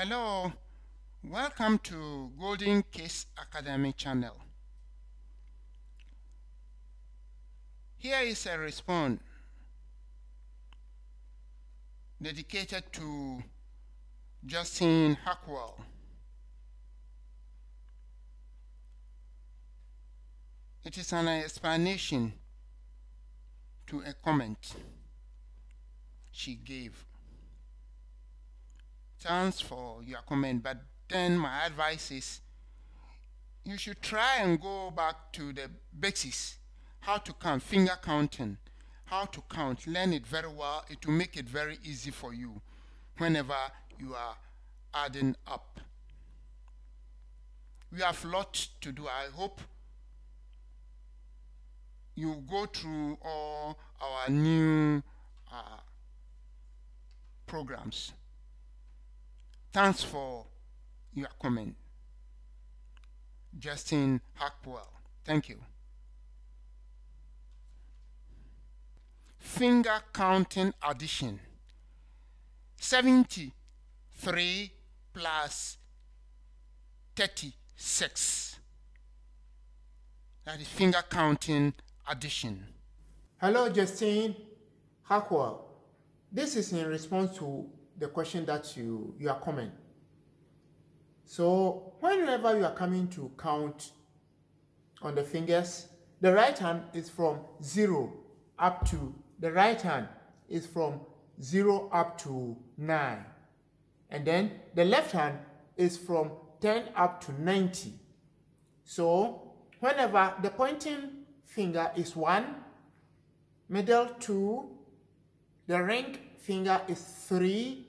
Hello, welcome to Golden Case Academy channel. Here is a response dedicated to Justine Hackwell. It is an explanation to a comment she gave. Thanks for your comment, but then my advice is you should try and go back to the basics how to count, finger counting, how to count. Learn it very well. It will make it very easy for you whenever you are adding up. We have a lot to do. I hope you go through all our new uh, programs. Thanks for your comment. Justine Hackwell. Thank you. Finger counting addition. 73 plus 36. That is finger counting addition. Hello, Justine Hackwell. This is in response to the question that you, you are coming. So whenever you are coming to count on the fingers, the right hand is from 0 up to, the right hand is from 0 up to 9. And then the left hand is from 10 up to 90. So whenever the pointing finger is 1, middle 2, the ring finger is 3,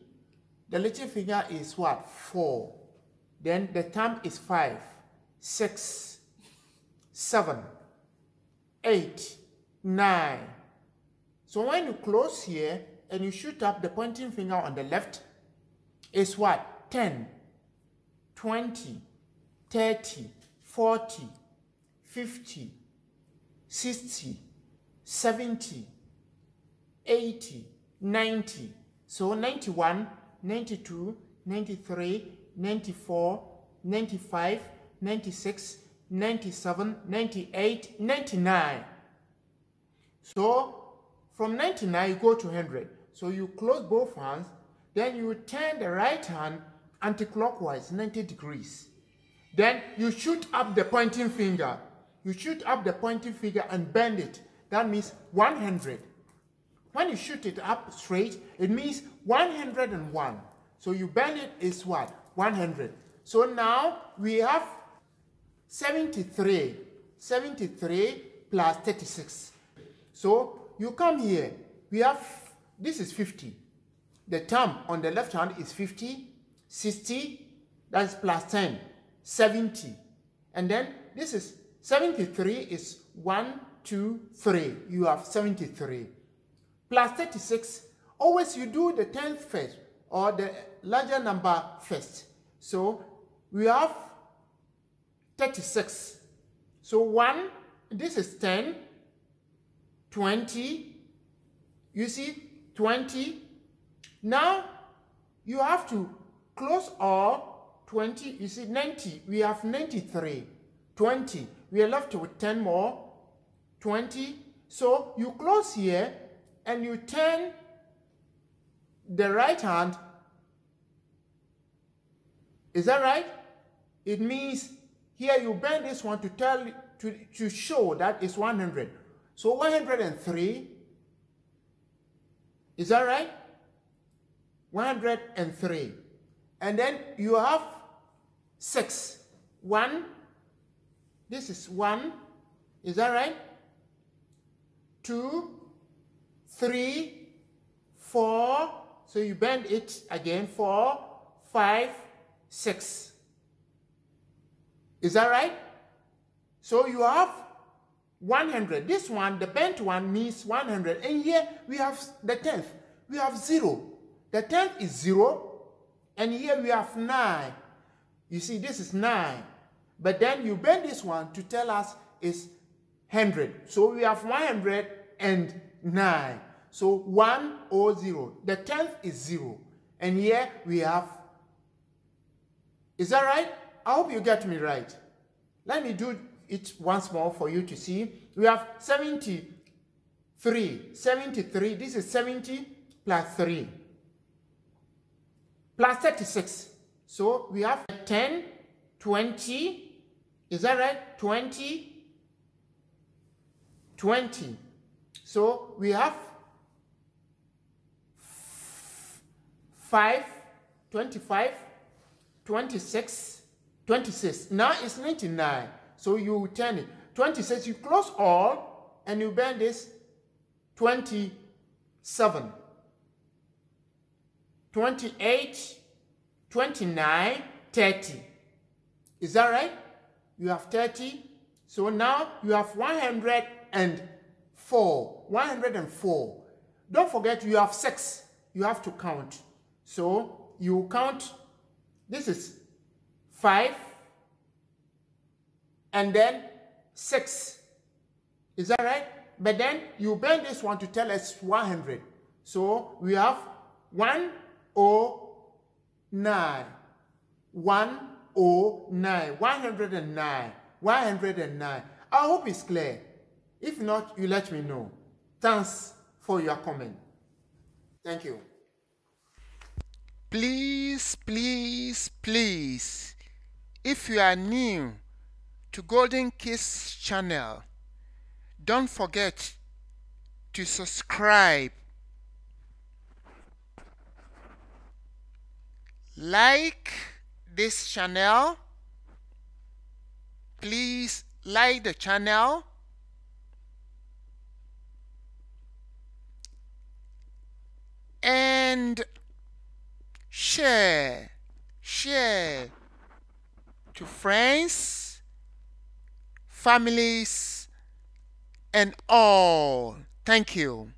the little finger is what? 4. Then the thumb is 5, 6, 7, 8, 9. So when you close here and you shoot up the pointing finger on the left, is what? 10, 20, 30, 40, 50, 60, 70, 80, 90. So 91, 92, 93, 94, 95, 96, 97, 98, 99. So from 99 you go to 100. So you close both hands, then you turn the right hand anti-clockwise 90 degrees. Then you shoot up the pointing finger. You shoot up the pointing finger and bend it. That means 100. When you shoot it up straight, it means 101. So you bend it is what? 100. So now we have 73. 73 plus 36. So you come here. We have, this is 50. The thumb on the left hand is 50, 60, that's plus 10, 70. And then this is 73 is 1, 2, 3. You have 73. Plus 36, always you do the 10th first or the larger number first. So we have 36. So 1, this is 10, 20, you see 20. Now you have to close all 20, you see 90, we have 93, 20, we are left with 10 more, 20. So you close here and you turn the right hand. Is that right? It means here you bend this one to tell to, to show that it's 100. So 103 is that right? 103. And then you have 6. 1. This is 1. Is that right? 2, 3, 4. So you bend it again. four, five, six. Is that right? So you have 100. This one, the bent one, means 100. And here we have the tenth. We have 0. The tenth is 0. And here we have 9. You see, this is 9. But then you bend this one to tell us it's 100. So we have 109. So 1 or 0. The tenth is 0. And here we have Is that right? I hope you get me right. Let me do it once more for you to see. We have 73. 73. This is 70 plus 3 plus 36. So we have 10, 20. Is that right? 20, 20. So we have 5, 25, 26, 26. Now it's 99. So you turn it. 26, you close all and you bend this 27. 28, 29, 30. Is that right? You have 30. So now you have 104. 104. Don't forget you have 6. You have to count. So you count. This is 5 and then 6. Is that right? But then you bend this one to tell us 100. So we have 1 109. 109. 109. 109. I hope it's clear. If not, you let me know. Thanks for your comment. Thank you. Please, please, please, if you are new to Golden Kiss channel, don't forget to subscribe like this channel please like the channel and share share to friends families and all. Thank you